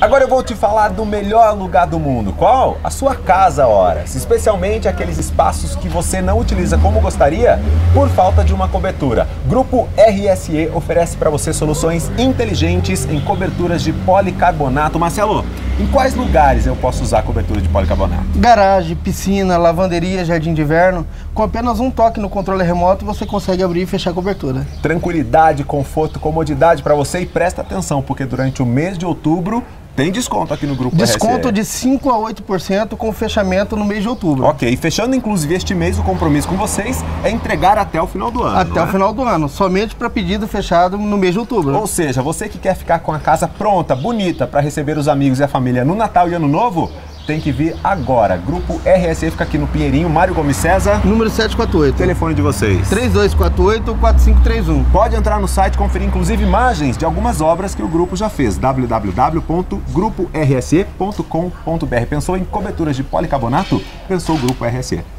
Agora eu vou te falar do melhor lugar do mundo. Qual? A sua casa, horas. Especialmente aqueles espaços que você não utiliza como gostaria por falta de uma cobertura. Grupo RSE oferece para você soluções inteligentes em coberturas de policarbonato. Marcelo, em quais lugares eu posso usar cobertura de policarbonato? Garagem, piscina, lavanderia, jardim de inverno. Com apenas um toque no controle remoto você consegue abrir e fechar a cobertura. Tranquilidade, conforto, comodidade para você e presta atenção, porque durante o mês de outubro tem desconto aqui no grupo Desconto RSE. de 5 a 8% com fechamento no mês de outubro. Ok, e fechando inclusive este mês, o compromisso com vocês é entregar até o final do ano. Até não o é? final do ano, somente para pedido fechado no mês de outubro. Ou seja, você que quer ficar com a casa pronta, bonita, para receber os amigos e a família no Natal e Ano Novo, tem que vir agora. Grupo RSE fica aqui no Pinheirinho, Mário Gomes César. Número 748. Telefone de vocês. 3248-4531. Pode entrar no site e conferir inclusive imagens de algumas obras que o grupo já fez. www.gruporse.com.br. Pensou em coberturas de policarbonato? Pensou o Grupo RSE.